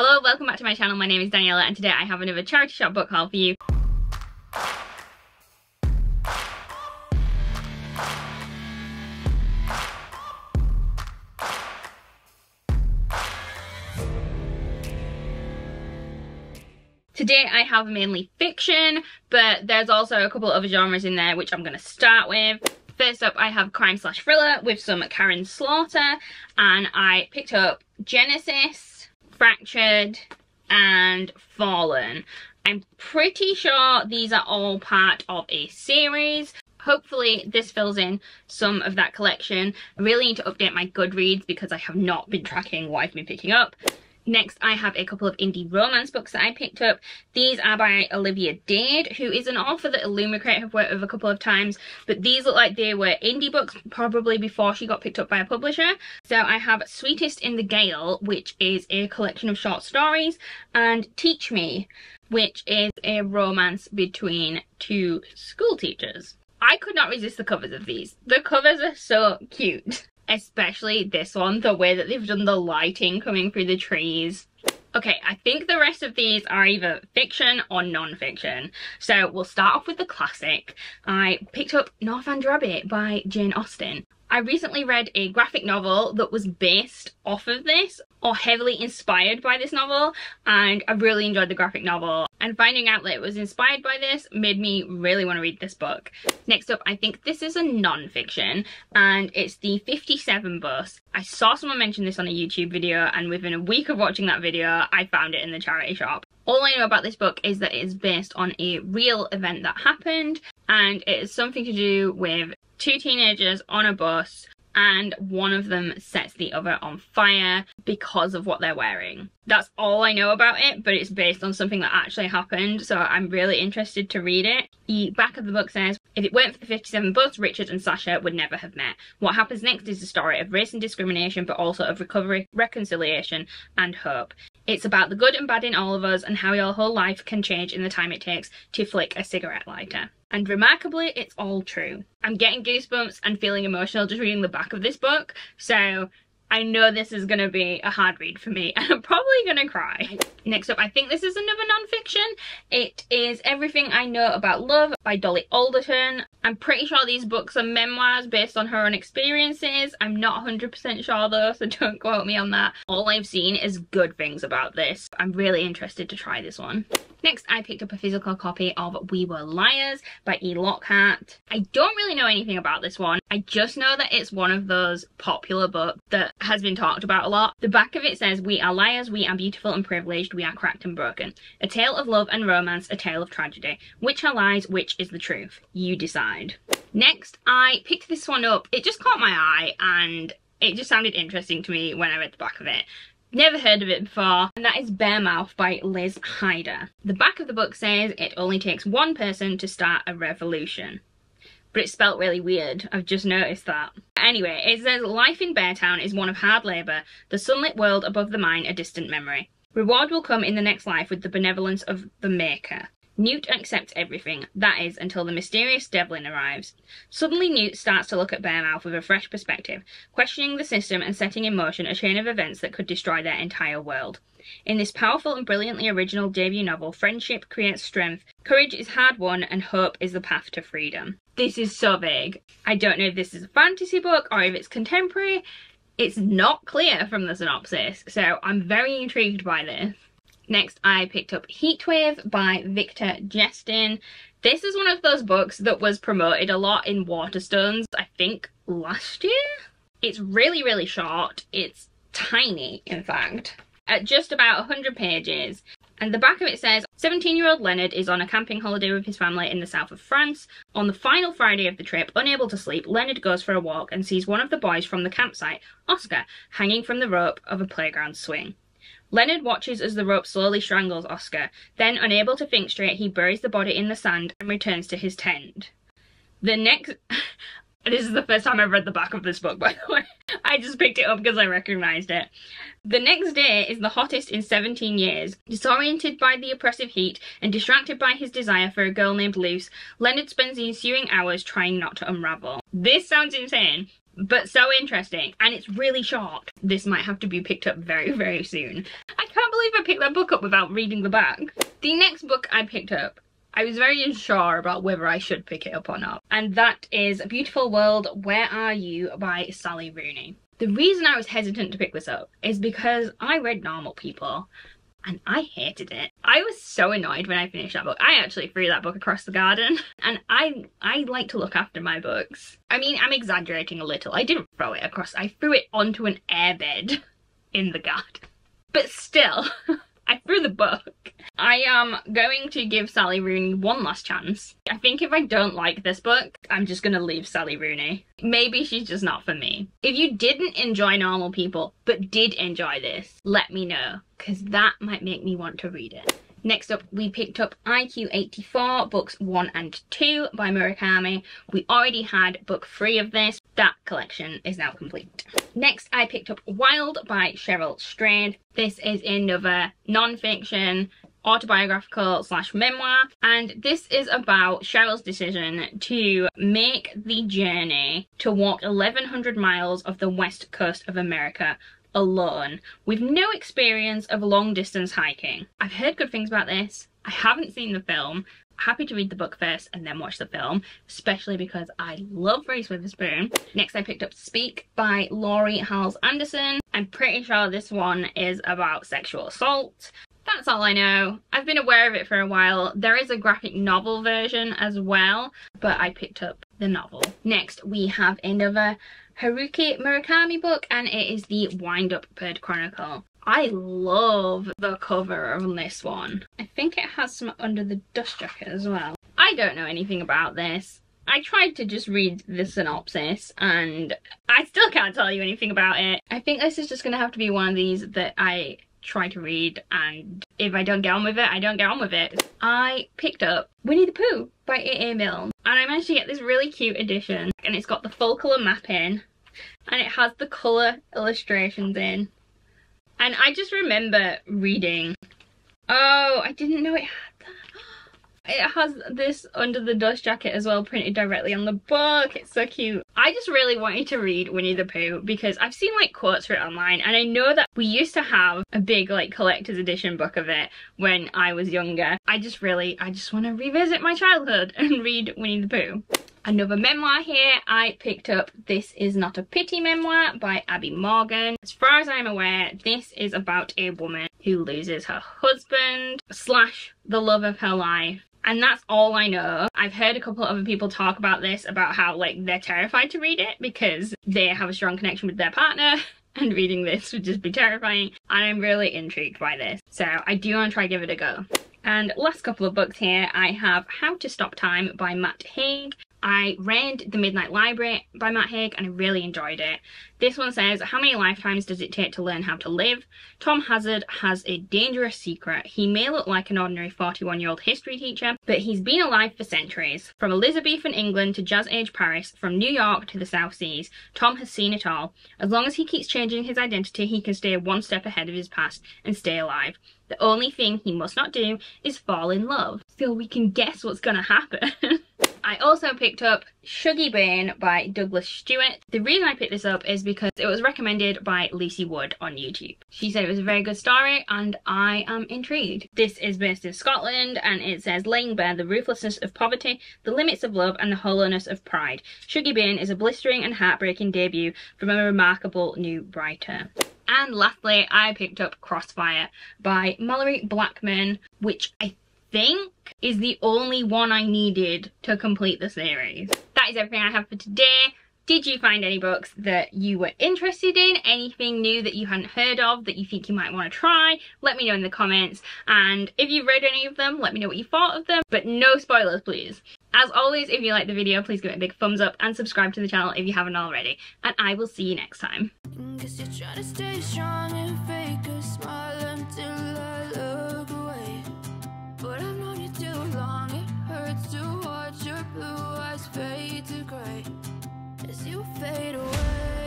Hello, welcome back to my channel. My name is Danielea and today I have another charity shop book haul for you. Today I have mainly fiction, but there's also a couple other genres in there which I'm going to start with. First up I have crime slash thriller with some Karin Slaughter and I picked up Genesis, Fractured and Fallen. I'm pretty sure these are all part of a series. Hopefully this fills in some of that collection. I really need to update my Goodreads because I have not been tracking what I've been picking up. Next, I have a couple of indie romance books that I picked up. These are by Olivia Dade, who is an author that Illumicrate have worked with a couple of times, but these look like they were indie books probably before she got picked up by a publisher. So I have Sweetest in the Gale, which is a collection of short stories, and Teach Me, which is a romance between two school teachers. I could not resist the covers of these. The covers are so cute especially this one, the way that they've done the lighting coming through the trees. Okay, I think the rest of these are either fiction or non-fiction. So we'll start off with the classic. I picked up Northanger Abbey by Jane Austen. I recently read a graphic novel that was based off of this or heavily inspired by this novel and I really enjoyed the graphic novel and finding out that it was inspired by this made me really want to read this book. Next up I think this is a non-fiction and it's the 57 bus. I saw someone mention this on a YouTube video and within a week of watching that video I found it in the charity shop. All I know about this book is that it is based on a real event that happened and it is something to do with two teenagers on a bus and one of them sets the other on fire because of what they're wearing. That's all I know about it, but it's based on something that actually happened, so I'm really interested to read it. The back of the book says, if it weren't for the 57 bus, Richard and Sasha would never have met. What happens next is a story of race and discrimination, but also of recovery, reconciliation, and hope. It's about the good and bad in all of us and how your whole life can change in the time it takes to flick a cigarette lighter. And remarkably, it's all true. I'm getting goosebumps and feeling emotional just reading the back of this book, so I know this is going to be a hard read for me and I'm probably going to cry. Next up, I think this is another non-fiction. It is Everything I Know About Love by Dolly Alderton. I'm pretty sure these books are memoirs based on her own experiences. I'm not 100% sure though, so don't quote me on that. All I've seen is good things about this. I'm really interested to try this one. Next, I picked up a physical copy of We Were Liars by E. Lockhart. I don't really know anything about this one. I just know that it's one of those popular books that has been talked about a lot. The back of it says, We are liars, we are beautiful and privileged, we are cracked and broken. A tale of love and romance, a tale of tragedy. Which are lies, which is the truth? You decide. Next, I picked this one up. It just caught my eye and it just sounded interesting to me when I read the back of it. Never heard of it before, and that is Bearmouth by Liz Hyder. The back of the book says it only takes one person to start a revolution. But it's spelt really weird, I've just noticed that. Anyway, it says life in Beartown is one of hard labour, the sunlit world above the mine a distant memory. Reward will come in the next life with the benevolence of the Maker. Newt accepts everything, that is, until the mysterious Devlin arrives. Suddenly Newt starts to look at Bearmouth with a fresh perspective, questioning the system and setting in motion a chain of events that could destroy their entire world. In this powerful and brilliantly original debut novel, friendship creates strength, courage is hard won, and hope is the path to freedom. This is so vague. I don't know if this is a fantasy book or if it's contemporary. It's not clear from the synopsis, so I'm very intrigued by this. Next, I picked up Heatwave by Victor Jestin. This is one of those books that was promoted a lot in Waterstones, I think last year? It's really, really short. It's tiny, in fact, at just about 100 pages. And the back of it says, 17-year-old Leonard is on a camping holiday with his family in the south of France. On the final Friday of the trip, unable to sleep, Leonard goes for a walk and sees one of the boys from the campsite, Oscar, hanging from the rope of a playground swing. Leonard watches as the rope slowly strangles Oscar. Then, unable to think straight, he buries the body in the sand and returns to his tent. The next... this is the first time I've read the back of this book, by the way. I just picked it up because I recognised it. The next day is the hottest in 17 years. Disoriented by the oppressive heat and distracted by his desire for a girl named Luce, Leonard spends the ensuing hours trying not to unravel. This sounds insane, but so interesting and it's really short. This might have to be picked up very, very soon. I can't believe I picked that book up without reading the back. The next book I picked up I was very unsure about whether I should pick it up or not. And that is A Beautiful World, Where Are You by Sally Rooney. The reason I was hesitant to pick this up is because I read Normal People and I hated it. I was so annoyed when I finished that book. I actually threw that book across the garden and I I like to look after my books. I mean, I'm exaggerating a little. I didn't throw it across. I threw it onto an airbed in the garden. But still, I threw the book. I am going to give Sally Rooney one last chance. I think if I don't like this book, I'm just going to leave Sally Rooney. Maybe she's just not for me. If you didn't enjoy Normal People, but did enjoy this, let me know, because that might make me want to read it. Next up, we picked up IQ 84, books 1 and 2 by Murakami. We already had book 3 of this. That collection is now complete. Next, I picked up Wild by Cheryl Strayed. This is another non-fiction autobiographical slash memoir and this is about Cheryl's decision to make the journey to walk 1100 miles of the west coast of America alone with no experience of long distance hiking. I've heard good things about this. I haven't seen the film. Happy to read the book first and then watch the film, especially because I love Reese Witherspoon. Next I picked up Speak by Laurie Halse Anderson. I'm pretty sure this one is about sexual assault. That's all I know. I've been aware of it for a while. There is a graphic novel version as well, but I picked up the novel. Next, we have another Haruki Murakami book and it is the Wind Up Bird Chronicle. I love the cover on this one. I think it has some under the dust jacket as well. I don't know anything about this. I tried to just read the synopsis and I still can't tell you anything about it. I think this is just going to have to be one of these that I try to read and if I don't get on with it, I don't get on with it. I picked up Winnie the Pooh by A.A. Milne and I managed to get this really cute edition and it's got the full colour map in and it has the colour illustrations in. And I just remember reading, oh, I didn't know it. It has this under the dust jacket as well printed directly on the book. It's so cute. I just really wanted to read Winnie the Pooh because I've seen like quotes for it online and I know that we used to have a big like collector's edition book of it when I was younger. I just really, I just want to revisit my childhood and read Winnie the Pooh. Another memoir here I picked up This Is Not a Pity memoir by Abi Morgan. As far as I'm aware, this is about a woman who loses her husband slash the love of her life and that's all I know. I've heard a couple of other people talk about this, about how like they're terrified to read it because they have a strong connection with their partner and reading this would just be terrifying and I'm really intrigued by this. So I do want to try give it a go. And last couple of books here, I have How to Stop Time by Matt Haig. I read The Midnight Library by Matt Haig and I really enjoyed it. This one says, how many lifetimes does it take to learn how to live? Tom Hazard has a dangerous secret. He may look like an ordinary 41 year old history teacher, but he's been alive for centuries. From Elizabethan England to Jazz Age Paris, from New York to the South Seas, Tom has seen it all. As long as he keeps changing his identity, he can stay one step ahead of his past and stay alive. The only thing he must not do is fall in love. So we can guess what's gonna happen. I also picked up Shuggie Bain by Douglas Stuart. The reason I picked this up is because it was recommended by Lucy Wood on YouTube. She said it was a very good story and I am intrigued. This is based in Scotland and it says laying bare the ruthlessness of poverty, the limits of love and the hollowness of pride. Shuggie Bain is a blistering and heartbreaking debut from a remarkable new writer. And lastly, I picked up Crossfire by Malorie Blackman, which I think is the only one I needed to complete the series. That is everything I have for today. Did you find any books that you were interested in? Anything new that you hadn't heard of that you think you might want to try? Let me know in the comments. And if you've read any of them, let me know what you thought of them. But no spoilers, please. As always, if you liked the video, please give it a big thumbs up and subscribe to the channel if you haven't already. And I will see you next time. Blue eyes fade to gray as you fade away.